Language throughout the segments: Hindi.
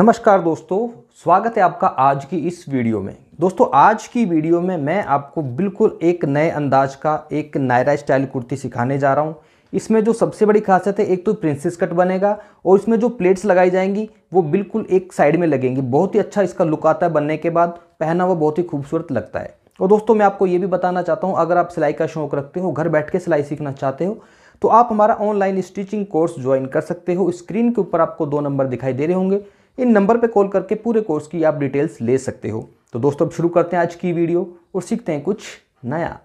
नमस्कार दोस्तों, स्वागत है आपका आज की इस वीडियो में। दोस्तों, आज की वीडियो में मैं आपको बिल्कुल एक नए अंदाज का एक नायरा स्टाइल कुर्ती सिखाने जा रहा हूँ। इसमें जो सबसे बड़ी खासियत है, एक तो प्रिंसेस कट बनेगा और इसमें जो प्लेट्स लगाई जाएँगी, वो बिल्कुल एक साइड में लगेंगी। बहुत ही अच्छा इसका लुक आता है बनने के बाद पहना हुआ बहुत ही खूबसूरत लगता है। और दोस्तों, मैं आपको ये भी बताना चाहता हूँ, अगर आप सिलाई का शौक रखते हो, घर बैठ के सिलाई सीखना चाहते हो तो आप हमारा ऑनलाइन स्टिचिंग कोर्स ज्वाइन कर सकते हो। स्क्रीन के ऊपर आपको दो नंबर दिखाई दे रहे होंगे। इन नंबर पर कॉल करके पूरे कोर्स की आप डिटेल्स ले सकते हो। तो दोस्तों, अब शुरू करते हैं आज की वीडियो और सीखते हैं कुछ नया।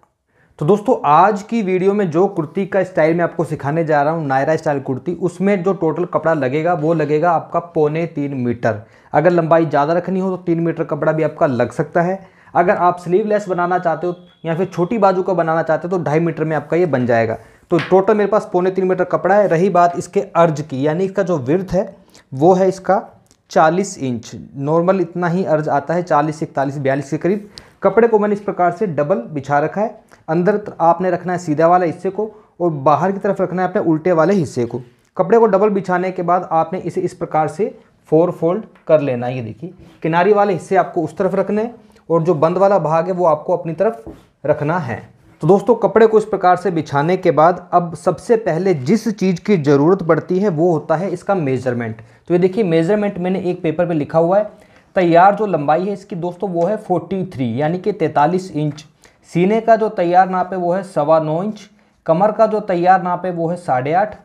तो दोस्तों, आज की वीडियो में जो कुर्ती का स्टाइल मैं आपको सिखाने जा रहा हूँ, नायरा स्टाइल कुर्ती, उसमें जो टोटल कपड़ा लगेगा, वो लगेगा आपका पौने तीन मीटर। अगर लंबाई ज़्यादा रखनी हो तो तीन मीटर कपड़ा भी आपका लग सकता है। अगर आप स्लीवलेस बनाना चाहते हो या फिर छोटी बाजू का बनाना चाहते हो तो ढाई मीटर में आपका ये बन जाएगा। तो टोटल मेरे पास पौने तीन मीटर कपड़ा है। रही बात इसके अर्ज़ की, यानी इसका जो विर्थ है, वो है इसका 40 इंच। नॉर्मल इतना ही अर्ज़ आता है 40 इकतालीस, बयालीस के करीब। कपड़े को मैंने इस प्रकार से डबल बिछा रखा है। अंदर आपने रखना है सीधा वाला हिस्से को और बाहर की तरफ़ रखना है अपने उल्टे वाले हिस्से को। कपड़े को डबल बिछाने के बाद आपने इसे इस प्रकार से फोर फोल्ड कर लेना ये देखिए, किनारी वाले हिस्से आपको उस तरफ़ रखने और जो बंद वाला भाग है वो आपको अपनी तरफ़ रखना है। तो दोस्तों, कपड़े को इस प्रकार से बिछाने के बाद अब सबसे पहले जिस चीज़ की ज़रूरत पड़ती है, वो होता है इसका मेज़रमेंट। तो ये देखिए, मेज़रमेंट मैंने एक पेपर पे लिखा हुआ है। तैयार जो लंबाई है इसकी दोस्तों, वो है 43 यानी कि 43 इंच। सीने का जो तैयार नाप है, वो है सवा नौ इंच। कमर का जो तैयार नाप है, वो है साढ़े आठ।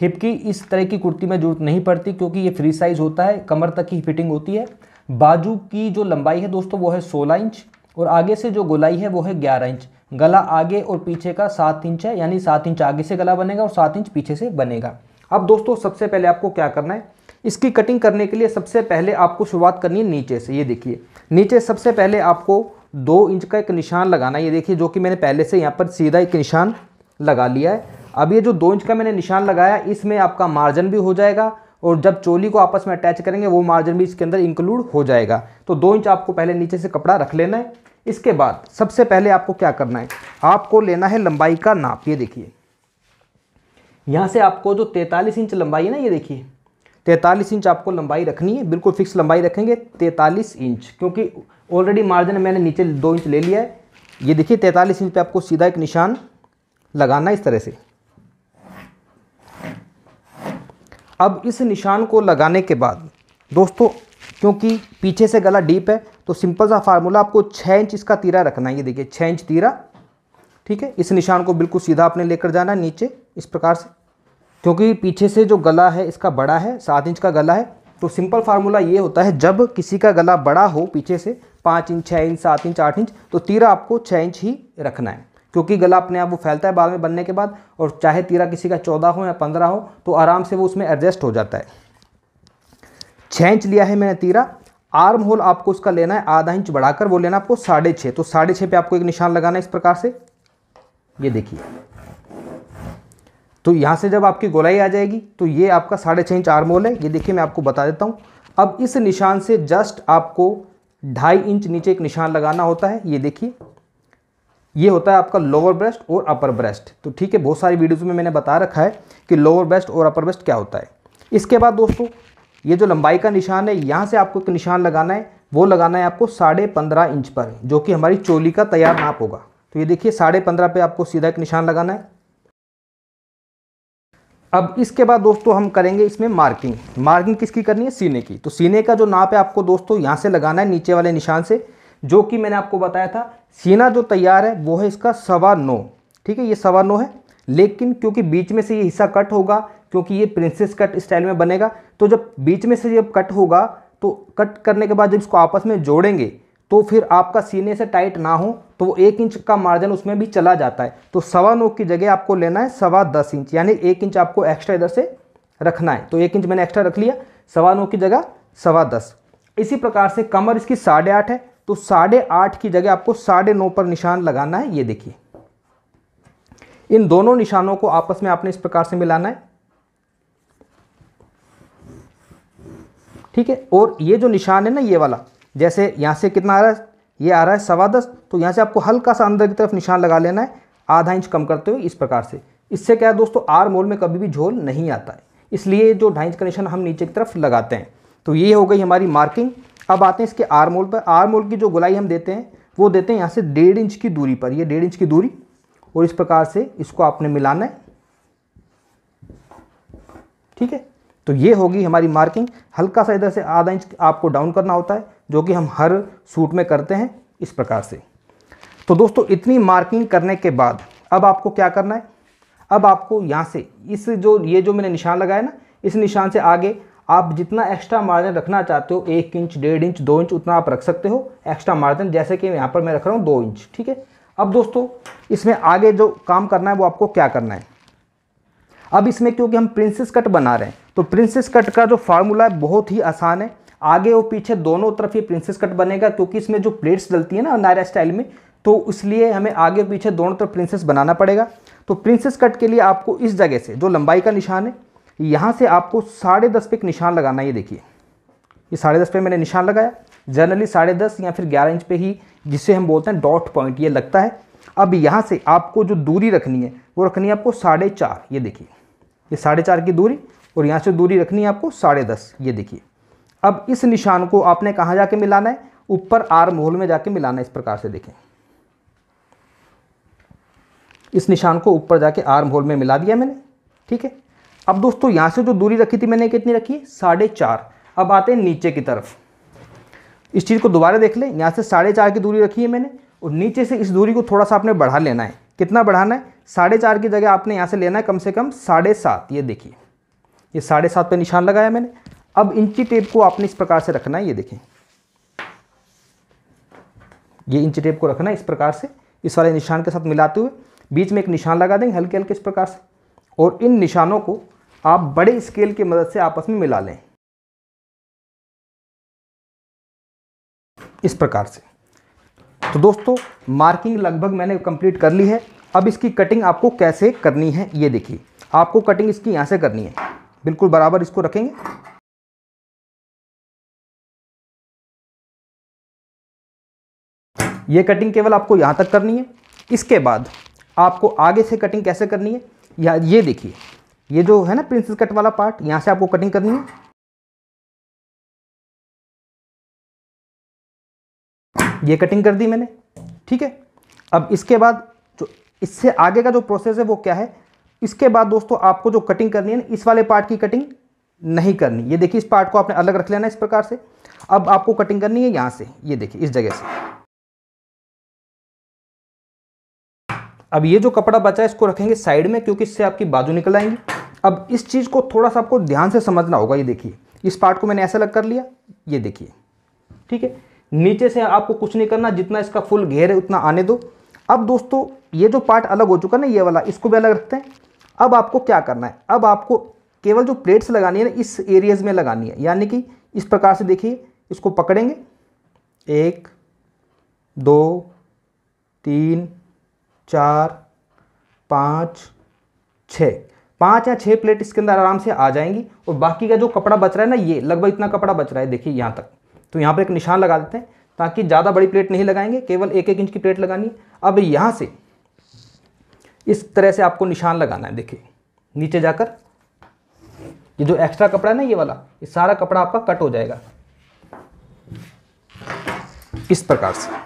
हिप की इस तरह की कुर्ती में ज़रूरत नहीं पड़ती, क्योंकि ये फ्री साइज़ होता है, कमर तक की फिटिंग होती है। बाजू की जो लंबाई है दोस्तों, वो है सोलह इंच। और आगे से जो गोलाई है, वो है ग्यारह इंच। गला आगे और पीछे का सात इंच है, यानी सात इंच आगे से गला बनेगा और सात इंच पीछे से बनेगा। अब दोस्तों, सबसे पहले आपको क्या करना है? इसकी कटिंग करने के लिए सबसे पहले आपको शुरुआत करनी है नीचे से। ये देखिए, नीचे सबसे पहले आपको दो इंच का एक निशान लगाना है। ये देखिए, जो कि मैंने पहले से यहाँ पर सीधा एक निशान लगा लिया है। अब ये जो दो इंच का मैंने निशान लगाया, इसमें आपका मार्जिन भी हो जाएगा और जब चोली को आपस में अटैच करेंगे, वो मार्जिन भी इसके अंदर इंक्लूड हो जाएगा। तो दो इंच आपको पहले नीचे से कपड़ा रख लेना है। इसके बाद सबसे पहले आपको क्या करना है? आपको लेना है लंबाई का नाप, ये देखिए। यहाँ से आपको जो 43 इंच लंबाई है ना, ये देखिए। 43 इंच आपको लंबाई रखनी है, बिल्कुल फिक्स लंबाई रखेंगे 43 इंच। क्योंकि ऑलरेडी मार्जिन मैंने नीचे दो इंच ले लिया है। ये देखिए 43 इंच पे आपको सीधा एक निशान लगाना है इस तरह से। अब इस निशान को लगाने के बाद, दोस्तों क्योंकि पीछे से गला डीप है तो सिंपल सा फार्मूला आपको छः इंच इसका तीरा रखना है। ये देखिए छः इंच तीरा, ठीक है? इस निशान को बिल्कुल सीधा आपने लेकर जाना है, नीचे, इस प्रकार से। क्योंकि पीछे से जो गला है, इसका बड़ा है, सात इंच का गला है तो सिंपल फार्मूला ये होता है, जब किसी का गला बड़ा हो पीछे से, पाँच इंच छः इंच, सात इंच, आठ इंच तो तीरा आपको छः इंच ही रखना है। क्योंकि गला अपने आप वो फैलता है बाद में बनने के बाद, और चाहे तीरा किसी का चौदह हो या पंद्रह हो तो आराम से वो उसमें एडजस्ट हो जाता है। छः इंच लिया है मैंने तीरा। आर्म होल आपको उसका लेना है, आधा इंच बढ़ाकर वो लेना आपको साढ़े छः तो साढ़े छः पे आपको एक निशान लगाना है इस प्रकार से। ये देखिए। तो यहाँ से जब आपकी गोलाई आ जाएगी तो ये आपका साढ़े छः इंच आर्म होल है। ये देखिए मैं आपको बता देता हूँ। अब इस निशान से जस्ट आपको ढाई इंच नीचे एक निशान लगाना होता है। ये देखिए। ये होता है आपका लोअर ब्रेस्ट और अपर ब्रेस्ट। तो ठीक है, बहुत सारी वीडियोज़ में मैंने बता रखा है कि लोअर ब्रेस्ट और अपर ब्रेस्ट क्या होता है। इसके बाद दोस्तों ये जो लंबाई का निशान है, यहाँ से आपको एक निशान लगाना है, वो लगाना है आपको साढ़े पंद्रह इंच पर, जो कि हमारी चोली का तैयार नाप होगा। तो ये देखिए, साढ़े पंद्रह पे आपको सीधा एक निशान लगाना है। अब इसके बाद दोस्तों हम करेंगे इसमें मार्किंग। मार्किंग किसकी करनी है? सीने की। तो सीने का जो नाप है आपको दोस्तों यहाँ से लगाना है, नीचे वाले निशान से, जो कि मैंने आपको बताया था, सीना जो तैयार है, वो है इसका सवा नौ। ठीक है, ये सवा नौ है, लेकिन क्योंकि बीच में से ये हिस्सा कट होगा, क्योंकि ये प्रिंसेस कट स्टाइल में बनेगा तो जब बीच में से जब कट होगा तो कट करने के बाद जब इसको आपस में जोड़ेंगे तो फिर आपका सीने से टाइट ना हो तो वो एक इंच का मार्जिन उसमें भी चला जाता है। तो सवा नौ की जगह आपको लेना है सवा दस इंच यानी एक इंच आपको एक्स्ट्रा इधर से रखना है। तो एक इंच मैंने एक्स्ट्रा रख लिया, सवा नौ की जगह सवा दस। इसी प्रकार से कमर इसकी साढ़े आठ है तो साढ़े आठ की जगह आपको साढ़े नौ पर निशान लगाना है, ये देखिए। इन दोनों निशानों को आपस में आपने इस प्रकार से मिलाना है। ठीक है? और ये जो निशान है ना, ये वाला, जैसे यहाँ से कितना आ रहा है? ये आ रहा है सवा दस तो यहाँ से आपको हल्का सा अंदर की तरफ़ निशान लगा लेना है, आधा इंच कम करते हुए इस प्रकार से। इससे क्या है दोस्तों, आर मोल में कभी भी झोल नहीं आता है। इसलिए जो ढाई इंच का निशान हम नीचे की तरफ़ लगाते हैं। तो ये हो गई हमारी मार्किंग। अब आते हैं इसके आर मोल पर। आर मोल की जो गुलाई हम देते हैं, वो देते हैं यहाँ से डेढ़ इंच की दूरी पर। ये डेढ़ इंच की दूरी। और इस प्रकार से इसको आपने मिलाना है। ठीक है? तो ये होगी हमारी मार्किंग। हल्का सा इधर से आधा इंच आपको डाउन करना होता है, जो कि हम हर सूट में करते हैं इस प्रकार से। तो दोस्तों, इतनी मार्किंग करने के बाद अब आपको क्या करना है? अब आपको यहाँ से इस जो, ये जो मैंने निशान लगाया ना, इस निशान से आगे आप जितना एक्स्ट्रा मार्जिन रखना चाहते हो, एक इंच, डेढ़ इंच, दो इंच, उतना आप रख सकते हो एक्स्ट्रा मार्जिन जैसे कि यहाँ पर मैं रख रहा हूँ दो इंच, ठीक है? अब दोस्तों, इसमें आगे जो काम करना है, वो आपको क्या करना है? अब इसमें क्योंकि हम प्रिंसेस कट बना रहे हैं तो प्रिंसेस कट का जो फार्मूला है बहुत ही आसान है। आगे और पीछे दोनों तरफ़ ये प्रिंसेस कट बनेगा, क्योंकि इसमें जो प्लेट्स डलती है ना नायरा स्टाइल में तो इसलिए हमें आगे और पीछे दोनों तरफ़ प्रिंसेस बनाना पड़ेगा। तो प्रिंसेस कट के लिए आपको इस जगह से जो लंबाई का निशान है, यहाँ से आपको साढ़े दस पे एक निशान लगाना ये देखिए। ये साढ़े दस पे मैंने निशान लगाया। जनरली साढ़े दस या फिर ग्यारह इंच पे ही, जिसे हम बोलते हैं डॉट पॉइंट ये लगता है। अब यहाँ से आपको जो दूरी रखनी है, वो रखनी है आपको साढ़े चार, ये देखिए। ये साढ़े चार की दूरी और यहाँ से दूरी रखनी है आपको साढ़े दस, ये देखिए। अब इस निशान को आपने कहाँ जाके मिलाना है? ऊपर आर मोहल में जाके मिलाना है, इस प्रकार से देखें। इस निशान को ऊपर जाके आर्म होल में मिला दिया मैंने, ठीक है? अब दोस्तों, यहाँ से जो दूरी रखी थी मैंने कितनी रखी? साढ़े चार। अब आते हैं नीचे की तरफ़। इस चीज़ को दोबारा देख लें, यहाँ से साढ़े चार की दूरी रखी है मैंने और नीचे से इस दूरी को थोड़ा सा आपने बढ़ा लेना है। कितना बढ़ाना है? साढ़े चार की जगह आपने यहाँ से लेना है कम से कम साढ़े सात, ये देखिए। ये साढ़े सात पर निशान लगाया मैंने। अब इंची टेप को आपने इस प्रकार से रखना है, ये देखें ये इंची टेप को रखना है इस प्रकार से, इस वाले निशान के साथ मिलाते हुए। बीच में एक निशान लगा देंगे हल्के हल्के इस प्रकार से। और इन निशानों को आप बड़े स्केल की मदद से आपस में मिला लें। इस प्रकार से। तो दोस्तों मार्किंग लगभग मैंने कंप्लीट कर ली है। अब इसकी कटिंग आपको कैसे करनी है, ये देखिए। आपको कटिंग इसकी यहाँ से करनी है। बिल्कुल बराबर इसको रखेंगे। ये कटिंग केवल आपको यहाँ तक करनी है। इसके बाद आपको आगे से कटिंग कैसे करनी है, या ये देखिए। ये जो है ना प्रिंसेस कट वाला पार्ट यहाँ से आपको कटिंग करनी है। ये कटिंग कर दी मैंने, ठीक है? अब इसके बाद जो, इससे आगे का जो प्रोसेस है वो क्या है? इसके बाद दोस्तों आपको जो कटिंग करनी है ना, इस वाले पार्ट की कटिंग नहीं करनी। ये देखिए, इस पार्ट को आपने अलग रख लेना इस प्रकार से। अब आपको कटिंग करनी है यहाँ से, ये देखिए, इस जगह से। अब ये जो कपड़ा बचा है, इसको रखेंगे साइड में, क्योंकि इससे आपकी बाजू निकल आएँगी। अब इस चीज़ को थोड़ा सा आपको ध्यान से समझना होगा, ये देखिए। इस पार्ट को मैंने ऐसे अलग कर लिया, ये देखिए, ठीक है? नीचे से आपको कुछ नहीं करना, जितना इसका फुल घेर है उतना आने दो। अब दोस्तों, ये जो पार्ट अलग हो चुका ना, ये वाला, इसको भी अलग रखते हैं। अब आपको क्या करना है? अब आपको केवल जो प्लेट्स लगानी है ना, इस एरियाज़ में लगानी है। यानी कि इस प्रकार से देखिए, इसको पकड़ेंगे। एक, दो, तीन, चार, पाँच छः पाँच या छः प्लेट इसके अंदर आराम से आ जाएँगी। और बाकी का जो कपड़ा बच रहा है ना, ये, लगभग इतना कपड़ा बच रहा है, देखिए, यहाँ तक। तो यहाँ पर एक निशान लगा देते हैं ताकि ज़्यादा बड़ी प्लेट नहीं लगाएँगे, केवल एक एक इंच की प्लेट लगानी अब यहाँ से इस तरह से आपको निशान लगाना है, देखिए। नीचे जाकर ये जो एक्स्ट्रा कपड़ा है ना, ये वाला, ये सारा कपड़ा आपका कट हो जाएगा। इस प्रकार से।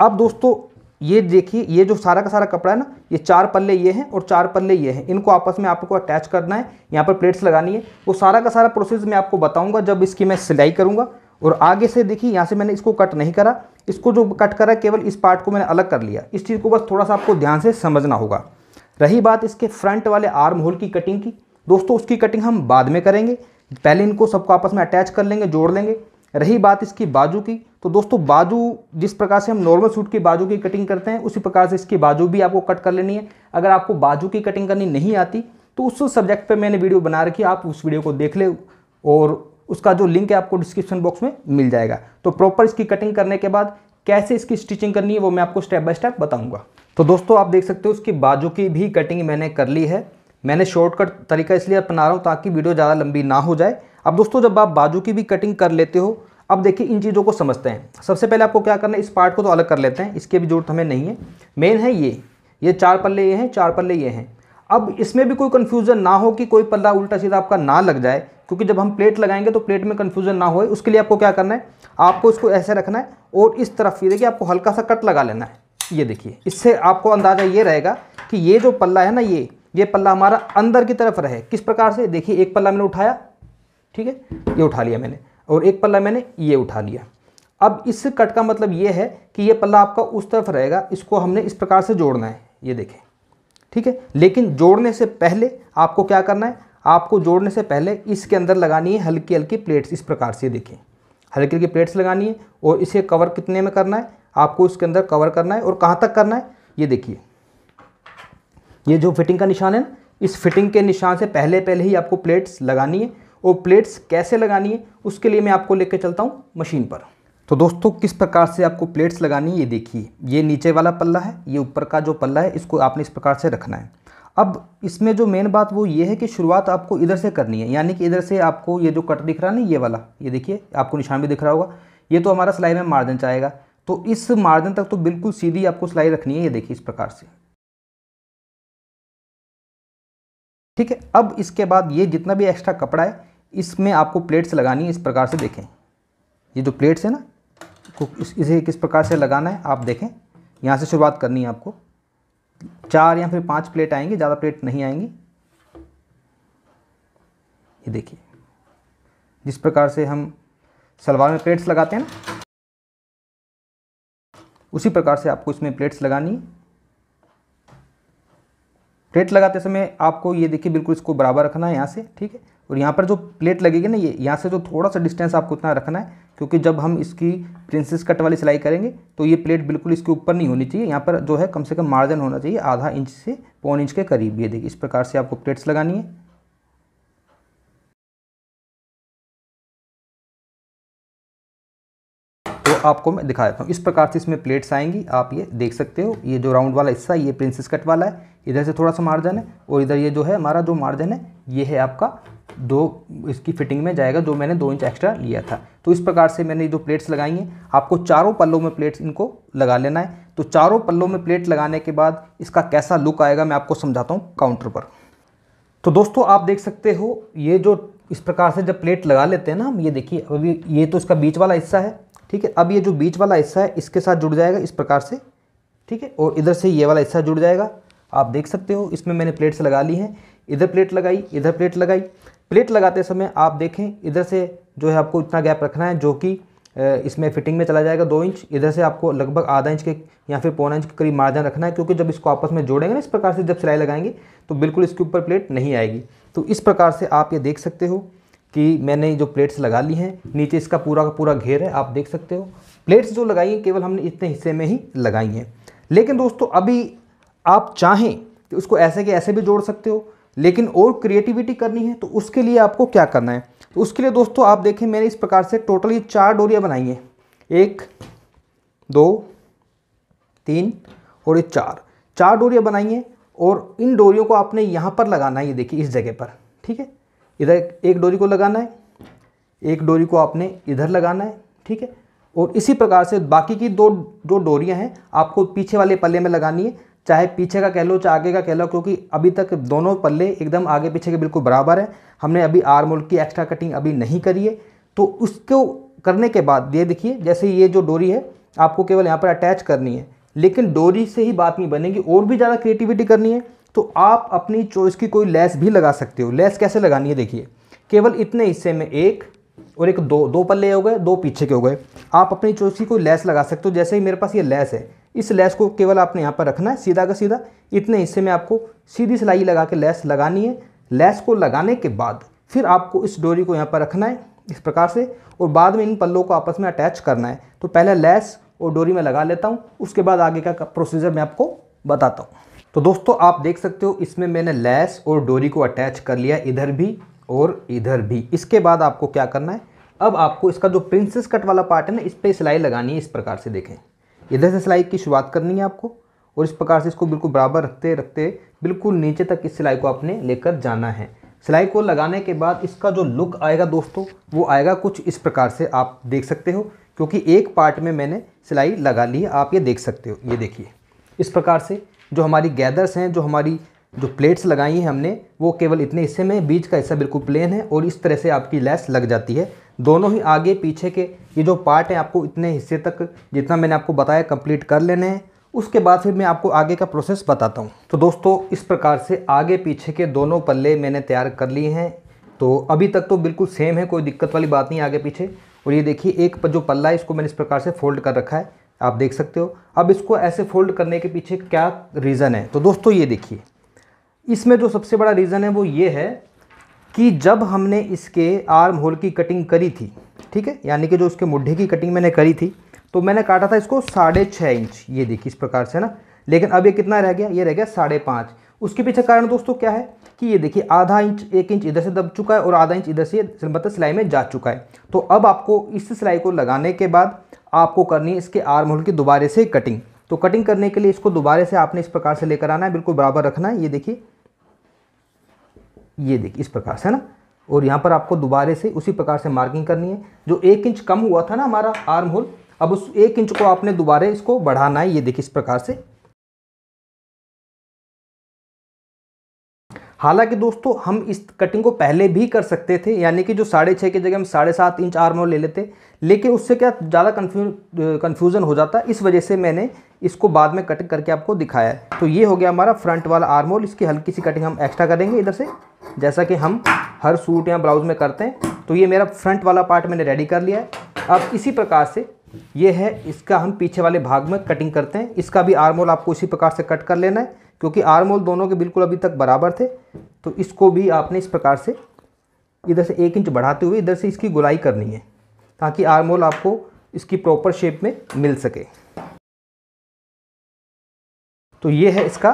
अब दोस्तों ये देखिए, ये जो सारा का सारा कपड़ा है ना, ये चार पल्ले ये हैं और चार पल्ले ये हैं। इनको आपस में आपको अटैच करना है। यहाँ पर प्लेट्स लगानी है। वो सारा का सारा प्रोसेस मैं आपको बताऊँगा, जब इसकी मैं सिलाई करूँगा। और आगे से देखिए, यहाँ से मैंने इसको कट नहीं करा। इसको जो कट करा, केवल इस पार्ट को मैंने अलग कर लिया। इस चीज़ को बस थोड़ा सा आपको ध्यान से समझना होगा। रही बात इसके फ्रंट वाले आर्म होल की कटिंग की। दोस्तों, उसकी कटिंग हम बाद में करेंगे। पहले इनको सबको आपस में अटैच कर लेंगे, जोड़ लेंगे। रही बात इसकी बाजू की तो दोस्तों बाजू जिस प्रकार से हम नॉर्मल सूट की बाजू की कटिंग करते हैं, उसी प्रकार से इसकी बाजू भी आपको कट कर लेनी है। अगर आपको बाजू की कटिंग करनी नहीं आती तो उस सब्जेक्ट पे मैंने वीडियो बना रखी आप उस वीडियो को देख ले और उसका जो लिंक है आपको डिस्क्रिप्शन बॉक्स में मिल जाएगा। तो प्रॉपर इसकी कटिंग करने के बाद कैसे इसकी स्टिचिंग करनी है, वो मैं आपको स्टेप बाय स्टेप बताऊँगा। तो दोस्तों आप देख सकते हो उसकी बाजू की भी कटिंग मैंने कर ली है। मैंने शॉर्टकट तरीका इसलिए अपना रहा हूँ ताकि वीडियो ज़्यादा लंबी ना हो जाए। अब दोस्तों, जब आप बाजू की भी कटिंग कर लेते हो, अब देखिए इन चीज़ों को समझते हैं। सबसे पहले आपको क्या करना है, इस पार्ट को तो अलग कर लेते हैं, इसकी भी ज़रूरत हमें नहीं है। मेन है ये ये चार पल्ले ये हैं, चार पल्ले ये हैं। अब इसमें भी कोई कन्फ्यूज़न ना हो कि कोई पल्ला उल्टा सीधा आपका ना लग जाए, क्योंकि जब हम प्लेट लगाएँगे तो प्लेट में कन्फ्यूज़न ना हो। उसके लिए आपको क्या करना है, आपको इसको ऐसे रखना है और इस तरफ़, ये देखिए, आपको हल्का सा कट लगा लेना है। ये देखिए, इससे आपको अंदाज़ा ये रहेगा कि ये जो पल्ला है ना, ये ये पल्ला हमारा अंदर की तरफ़ रहे। किस प्रकार से? देखिए, एक पल्ला मैंने उठाया ठीक है? ये उठा लिया मैंने। और एक पल्ला मैंने ये उठा लिया। अब इस कट का मतलब ये है कि ये पल्ला आपका उस तरफ़ रहेगा, इसको हमने इस प्रकार से जोड़ना है। ये देखें। ठीक है? लेकिन जोड़ने से पहले आपको क्या करना है? आपको जोड़ने से पहले इसके अंदर लगानी है हल्की हल्की प्लेट्स इस प्रकार से देखें। हल्की हल्की प्लेट्स लगानी है और इसे कवर कितने में करना है? आपको इसके अंदर कवर करना है और कहाँ तक करना है? ये देखिए। ये जो फिटिंग का निशान है ना, इस फिटिंग के निशान से पहले पहले ही आपको प्लेट्स लगानी है। और प्लेट्स कैसे लगानी है, उसके लिए मैं आपको लेकर चलता हूँ मशीन पर। तो दोस्तों, किस प्रकार से आपको प्लेट्स लगानी है, ये देखिए। ये नीचे वाला पल्ला है, ये ऊपर का जो पल्ला है, इसको आपने इस प्रकार से रखना है। अब इसमें जो मेन बात वो ये है कि शुरुआत आपको इधर से करनी है, यानी कि इधर से आपको ये जो कट दिख रहा है ना, ये वाला, ये देखिए, आपको निशान भी दिख रहा होगा। ये तो हमारा सिलाई में मार्जिन चाहेगा। तो इस मार्जिन तक तो बिल्कुल सीधी आपको सिलाई रखनी है, ये देखिए इस प्रकार से। ठीक है, अब इसके बाद ये जितना भी एक्स्ट्रा कपड़ा है इसमें आपको प्लेट्स लगानी है इस प्रकार से देखें। ये जो प्लेट्स है ना इस, इसे किस प्रकार से लगाना है आप देखें। यहाँ से शुरुआत करनी है आपको। चार या फिर पाँच प्लेट आएँगी ज़्यादा प्लेट नहीं आएँगी। ये देखिए जिस प्रकार से हम सलवार में प्लेट्स लगाते हैं ना उसी प्रकार से आपको इसमें प्लेट्स लगानी है। प्लेट लगाते समय आपको ये देखिए बिल्कुल इसको बराबर रखना है यहाँ से ठीक है। और यहाँ पर जो प्लेट लगेगी ना, ये यहाँ से जो थोड़ा सा डिस्टेंस आपको उतना रखना है, क्योंकि जब हम इसकी प्रिंसेस कट वाली सिलाई करेंगे तो ये प्लेट बिल्कुल इसके ऊपर नहीं होनी चाहिए। यहाँ पर जो है कम से कम मार्जिन होना चाहिए, आधा इंच से पौन इंच के करीब। ये देखिए, इस प्रकार से आपको प्लेट्स लगानी है। आपको मैं दिखा देता हूँ। इस प्रकार से इसमें प्लेट्स आएँगी, आप ये देख सकते हो। ये जो राउंड वाला हिस्सा ये प्रिंसेस कट वाला है। इधर से थोड़ा सा मार्जिन है और इधर ये जो है, हमारा जो मार्जिन है। ये है आपका दो, इसकी फिटिंग में जाएगा जो मैंने दो इंच एक्स्ट्रा लिया था। तो इस प्रकार से मैंने ये जो प्लेट्स लगाई हैं, आपको चारों पल्लों में प्लेट्स इनको लगा लेना है। तो चारों पल्लों में प्लेट लगाने के बाद इसका कैसा लुक आएगा, मैं आपको समझाता हूँ काउंटर पर। तो दोस्तों, आप देख सकते हो, ये जो इस प्रकार से जब प्लेट लगा लेते हैं ना हम, ये देखिए, अभी ये तो इसका बीच वाला हिस्सा है। ठीक है? अब ये जो बीच वाला हिस्सा है, इसके साथ जुड़ जाएगा इस प्रकार से, ठीक है? और इधर से ये वाला हिस्सा जुड़ जाएगा। आप देख सकते हो, इसमें मैंने प्लेट्स लगा ली हैं। इधर प्लेट लगाई, इधर प्लेट लगाई। प्लेट लगाते समय आप देखें, इधर से जो है आपको इतना गैप रखना है, जो कि इसमें फिटिंग में चला जाएगा दो इंच। इधर से आपको लगभग आधा इंच के या फिर पौना इंच के करीब मार्जिन रखना है, क्योंकि जब इसको आपस में जोड़ेंगे ना, इस प्रकार से जब सिलाई लगाएँगे तो बिल्कुल इसके ऊपर प्लेट नहीं आएगी। तो इस प्रकार से आप ये देख सकते हो कि मैंने जो प्लेट्स लगा ली हैं, नीचे इसका पूरा का पूरा घेर है, आप देख सकते हो। प्लेट्स जो लगाई हैं, केवल हमने इतने हिस्से में ही लगाई हैं। लेकिन दोस्तों, अभी आप चाहें तो उसको ऐसे के ऐसे भी जोड़ सकते हो, लेकिन और क्रिएटिविटी करनी है तो उसके लिए आपको क्या करना है? तो उसके लिए दोस्तों, आप देखें, मैंने इस प्रकार से टोटल ये चार डोरियाँ बनाई हैं। एक, दो, तीन और ये चार। चार डोरियाँ बनाई हैं और इन डोरियों को आपने यहाँ पर लगाना है, ये देखिए, इस जगह पर। ठीक है? इधर एक डोरी को लगाना है, एक डोरी को आपने इधर लगाना है, ठीक है? और इसी प्रकार से बाकी की दो, जो डोरियाँ हैं, आपको पीछे वाले पल्ले में लगानी है, चाहे पीछे का कह लो, चाहे आगे का कह लो, क्योंकि अभी तक दोनों पल्ले एकदम आगे पीछे के बिल्कुल बराबर है। हमने अभी आर मोल्ड की एक्स्ट्रा कटिंग अभी नहीं करी है। तो उसको करने के बाद, ये देखिए, जैसे ये जो डोरी है, आपको केवल यहाँ पर अटैच करनी है। लेकिन डोरी से ही बात नहीं बनेगी, और भी ज़्यादा क्रिएटिविटी करनी है। तो आप अपनी चॉइस की कोई लेस भी लगा सकते हो। लेस कैसे लगानी है? देखिए, केवल इतने हिस्से में एक और एक दो दो पल्ले हो गए, दो पीछे के हो गए। आप अपनी चॉइस की कोई लेस लगा सकते हो। जैसे ही मेरे पास ये लेस है, इस लेस को केवल आपने यहाँ पर रखना है, सीधा का सीधा। इतने हिस्से में आपको सीधी सिलाई लगा के लेस लगानी है। लेस को लगाने के बाद फिर आपको इस डोरी को यहाँ पर रखना है, इस प्रकार से। और बाद में इन पल्लों को आपस में अटैच करना है। तो पहले लेस और डोरी में लगा लेता हूँ। उसके बाद आगे का प्रोसीजर मैं आपको बताता हूँ। तो दोस्तों, आप देख सकते हो, इसमें मैंने लैस और डोरी को अटैच कर लिया, इधर भी और इधर भी। इसके बाद आपको क्या करना है? अब आपको इसका जो प्रिंसेस कट वाला पार्ट है ना, इस पर सिलाई लगानी है, इस प्रकार से देखें। इधर से सिलाई की शुरुआत करनी है आपको, और इस प्रकार से इसको बिल्कुल बराबर रखते रखते, बिल्कुल नीचे तक इस सिलाई को आपने लेकर जाना है। सिलाई को लगाने के बाद इसका जो लुक आएगा दोस्तों, वो आएगा कुछ इस प्रकार से, आप देख सकते हो, क्योंकि एक पार्ट में मैंने सिलाई लगा ली है, आप ये देख सकते हो, ये देखिए। इस प्रकार से जो हमारी गैदर्स हैं, जो हमारी, जो प्लेट्स लगाई हैं हमने, वो केवल इतने हिस्से में, बीच का हिस्सा बिल्कुल प्लेन है और इस तरह से आपकी लेस लग जाती है। दोनों ही आगे पीछे के ये जो पार्ट है, आपको इतने हिस्से तक जितना मैंने आपको बताया कंप्लीट कर लेने हैं। उसके बाद फिर मैं आपको आगे का प्रोसेस बताता हूँ। तो दोस्तों, इस प्रकार से आगे पीछे के दोनों पल्ले मैंने तैयार कर लिए हैं। तो अभी तक तो बिल्कुल सेम है, कोई दिक्कत वाली बात नहीं आगे पीछे। और ये देखिए, एक जो पल्ला है, इसको मैंने इस प्रकार से फोल्ड कर रखा है। आप देख सकते हो। अब इसको ऐसे फोल्ड करने के पीछे क्या रीज़न है? तो दोस्तों ये देखिए। इसमें जो सबसे बड़ा रीज़न है वो ये है कि जब हमने इसके आर्म होल की कटिंग करी थी, ठीक है? यानी कि जो उसके मुड्ढे की कटिंग मैंने करी थी तो मैंने काटा था इसको साढ़े छः इंच ये देखिए इस प्रकार से ना? लेकिन अब ये कितना रह गया? ये रह गया साढ़े पाँच। उसके पीछे कारण दोस्तों क्या है कि ये देखिए, आधा इंच, एक इंच इधर से दब चुका है और आधा इंच इधर से मतलब सिलाई में जा चुका है। तो अब आपको इस सिलाई को लगाने के बाद आपको करनी है इसके आर्म होल की दोबारे से कटिंग। तो कटिंग करने के लिए इसको दोबारे से आपने इस प्रकार से लेकर आना है, बिल्कुल बराबर रखना है। ये देखिए ये देखिए, इस प्रकार से, है ना? और यहाँ पर आपको दोबारे से उसी प्रकार से मार्किंग करनी है। जो एक इंच कम हुआ था ना हमारा आर्म होल अब उस एक इंच को आपने दोबारा इसको बढ़ाना है। ये देखिए, इस प्रकार से हालाँकि दोस्तों, हम इस कटिंग को पहले भी कर सकते थे, यानी कि जो साढ़े छः की जगह हम साढ़े सात इंच आर्म होल ले लेते, लेकिन उससे क्या ज़्यादा कन्फ्यू कन्फ्यूज़न हो जाता, इस वजह से मैंने इसको बाद में कटिंग करके आपको दिखाया है। तो ये हो गया हमारा फ्रंट वाला आर्म होल इसकी हल्की सी कटिंग हम एक्स्ट्रा करेंगे इधर से, जैसा कि हम हर सूट या ब्लाउज़ में करते हैं। तो ये मेरा फ्रंट वाला पार्ट मैंने रेडी कर लिया है। अब इसी प्रकार से ये है, इसका हम पीछे वाले भाग में कटिंग करते हैं। इसका भी आर्म होल आपको इसी प्रकार से कट कर लेना है। क्योंकि आर्म होल दोनों के बिल्कुल अभी तक बराबर थे तो इसको भी आपने इस प्रकार से इधर से एक इंच बढ़ाते हुए इधर से इसकी गुलाई करनी है, ताकि आर्म होल आपको इसकी प्रॉपर शेप में मिल सके। तो ये है इसका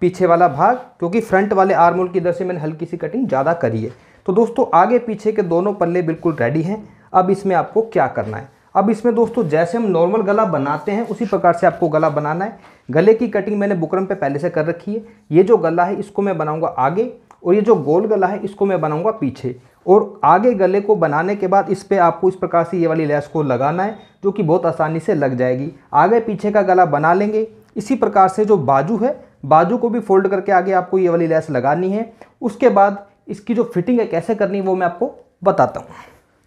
पीछे वाला भाग, क्योंकि फ्रंट वाले आर्म होल की इधर से मैंने हल्की सी कटिंग ज़्यादा करी है। तो दोस्तों, आगे पीछे के दोनों पल्ले बिल्कुल रेडी हैं। अब इसमें आपको क्या करना है? अब इसमें दोस्तों, जैसे हम नॉर्मल गला बनाते हैं, उसी प्रकार से आपको गला बनाना है। गले की कटिंग मैंने बुकरम पे पहले से कर रखी है। ये जो गला है, इसको मैं बनाऊँगा आगे, और ये जो गोल गला है, इसको मैं बनाऊँगा पीछे। और आगे गले को बनाने के बाद इस पर आपको इस प्रकार से ये वाली लैस को लगाना है, जो कि बहुत आसानी से लग जाएगी। आगे पीछे का गला बना लेंगे। इसी प्रकार से जो बाजू है, बाजू को भी फोल्ड करके आगे आपको ये वाली लैस लगानी है। उसके बाद इसकी जो फिटिंग है, कैसे करनी है, वो मैं आपको बताता हूँ।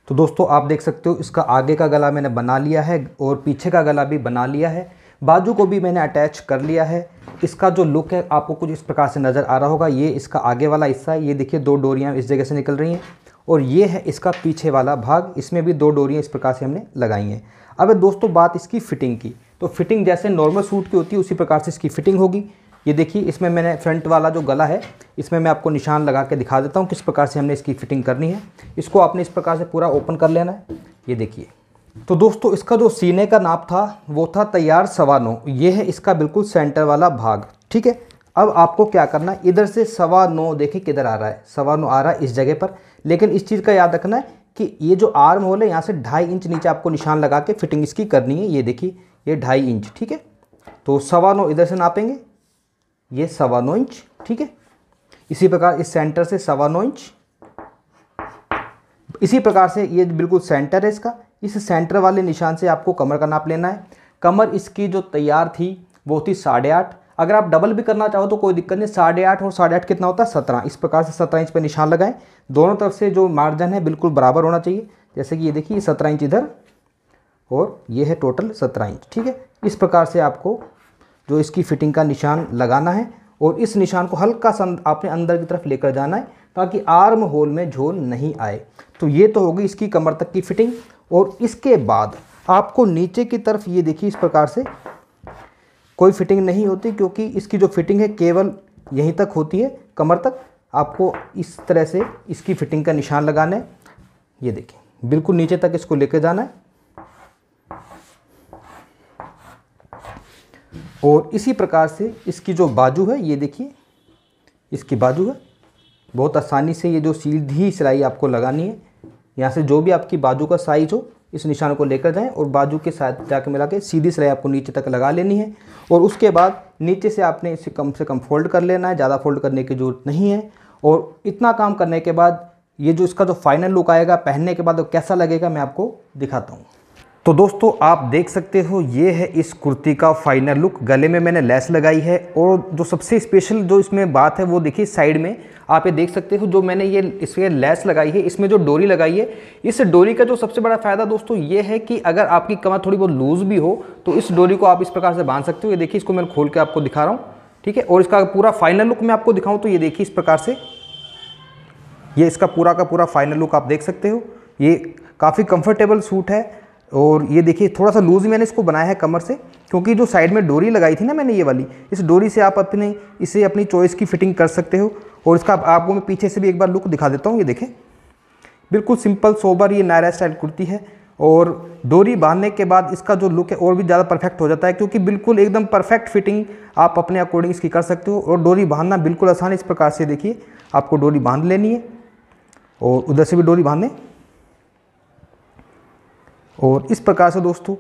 तो दोस्तों, आप देख सकते हो, इसका आगे का गला मैंने बना लिया है और पीछे का गला भी बना लिया है। बाजू को भी मैंने अटैच कर लिया है। इसका जो लुक है, आपको कुछ इस प्रकार से नज़र आ रहा होगा। ये इसका आगे वाला हिस्सा है। ये देखिए, दो डोरियाँ इस जगह से निकल रही हैं और ये है इसका पीछे वाला भाग। इसमें भी दो डोरियाँ इस प्रकार से हमने लगाई हैं। अब दोस्तों, बात इसकी फ़िटिंग की। तो फिटिंग जैसे नॉर्मल सूट की होती है, उसी प्रकार से इसकी फ़िटिंग होगी। ये देखिए, इसमें मैंने फ्रंट वाला जो गला है, इसमें मैं आपको निशान लगा के दिखा देता हूँ, किस प्रकार से हमने इसकी फ़िटिंग करनी है। इसको आपने इस प्रकार से पूरा ओपन कर लेना है। ये देखिए। तो दोस्तों, इसका जो सीने का नाप था, वो था तैयार सवा नौ ये है इसका बिल्कुल सेंटर वाला भाग, ठीक है? अब आपको क्या करना है? इधर से सवा नौ देखिए किधर आ रहा है। सवा नौ आ रहा है इस जगह पर। लेकिन इस चीज़ का याद रखना है कि ये जो आर्म होल है, यहाँ से ढाई इंच नीचे आपको निशान लगा के फिटिंग इसकी करनी है। ये देखिए, ये ढाई इंच, ठीक है? तो सवा नौ इधर से नापेंगे। ये सवा नौ इंच, ठीक है? इसी प्रकार इस सेंटर से सवा नौ इंच। इसी प्रकार से ये बिल्कुल सेंटर है इसका। इस सेंटर वाले निशान से आपको कमर का नाप लेना है। कमर इसकी जो तैयार थी, वो थी साढ़े आठ। अगर आप डबल भी करना चाहो तो कोई दिक्कत नहीं, साढ़े आठ और साढ़े आठ कितना होता है? सत्रह। इस प्रकार से सत्रह इंच पर निशान लगाएँ। दोनों तरफ़ से जो मार्जिन है बिल्कुल बराबर होना चाहिए। जैसे कि ये देखिए सत्रह इंच इधर और ये है टोटल सत्रह इंच, ठीक है? इस प्रकार से आपको जो इसकी फिटिंग का निशान लगाना है और इस निशान को हल्का सा आपने अंदर की तरफ़ लेकर जाना है ताकि आर्म होल में झोल नहीं आए। तो ये तो होगी इसकी कमर तक की फिटिंग और इसके बाद आपको नीचे की तरफ़ ये देखिए इस प्रकार से कोई फिटिंग नहीं होती क्योंकि इसकी जो फिटिंग है केवल यहीं तक होती है, कमर तक। आपको इस तरह से इसकी फिटिंग का निशान लगाना है। ये देखिए, बिल्कुल नीचे तक इसको लेकर जाना है। और इसी प्रकार से इसकी जो बाजू है, ये देखिए, इसकी बाजू है। बहुत आसानी से ये जो सीधी सिलाई आपको लगानी है, यहाँ से जो भी आपकी बाजू का साइज़ हो, इस निशान को लेकर जाएँ और बाजू के साथ जाकर मिला के सीधी सिलाई आपको नीचे तक लगा लेनी है। और उसके बाद नीचे से आपने इसे कम से कम फोल्ड कर लेना है, ज़्यादा फोल्ड करने की ज़रूरत नहीं है। और इतना काम करने के बाद ये जो इसका जो फाइनल लुक आएगा, पहनने के बाद वो कैसा लगेगा, मैं आपको दिखाता हूँ। तो दोस्तों, आप देख सकते हो, ये है इस कुर्ती का फाइनल लुक गले में मैंने लेस लगाई है और जो सबसे स्पेशल जो इसमें बात है, वो देखिए साइड में। आप ये देख सकते हो, जो मैंने ये इसमें लेस लगाई है, इसमें जो डोरी लगाई है, इस डोरी का जो सबसे बड़ा फ़ायदा दोस्तों, ये है कि अगर आपकी कमर थोड़ी बहुत लूज़ भी हो तो इस डोरी को आप इस प्रकार से बाँध सकते हो। ये देखिए, इसको मैं खोल के आपको दिखा रहा हूँ, ठीक है? और इसका पूरा फाइनल लुक मैं आपको दिखाऊँ तो ये देखिए इस प्रकार से। ये इसका पूरा का पूरा फाइनल लुक आप देख सकते हो। ये काफ़ी कंफर्टेबल सूट है। और ये देखिए, थोड़ा सा लूज मैंने इसको बनाया है कमर से, क्योंकि जो साइड में डोरी लगाई थी ना मैंने ये वाली, इस डोरी से आप अपने, इसे अपनी चॉइस की फिटिंग कर सकते हो। और इसका आपको मैं पीछे से भी एक बार लुक दिखा देता हूँ, ये देखें। बिल्कुल सिंपल सोबर ये नायरा स्टाइल कुर्ती है। और डोरी बांधने के बाद इसका जो लुक है और भी ज़्यादा परफेक्ट हो जाता है, क्योंकि बिल्कुल एकदम परफेक्ट फिटिंग आप अपने अकॉर्डिंग इसकी कर सकते हो। और डोरी बांधना बिल्कुल आसान है, इस प्रकार से देखिए, आपको डोरी बाँध लेनी है। और उधर से भी डोरी बांधें। और इस प्रकार से दोस्तों,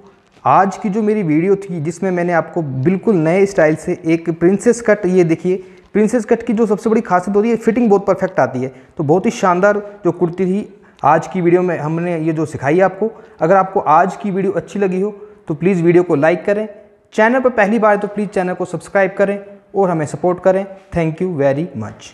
आज की जो मेरी वीडियो थी, जिसमें मैंने आपको बिल्कुल नए स्टाइल से एक प्रिंसेस कट ये देखिए प्रिंसेस कट की जो सबसे बड़ी खासियत होती है फिटिंग बहुत परफेक्ट आती है। तो बहुत ही शानदार जो कुर्ती थी, आज की वीडियो में हमने ये जो सिखाई है आपको। अगर आपको आज की वीडियो अच्छी लगी हो तो प्लीज़ वीडियो को लाइक करें। चैनल पर पहली बार तो प्लीज़ चैनल को सब्सक्राइब करें और हमें सपोर्ट करें। Thank you very much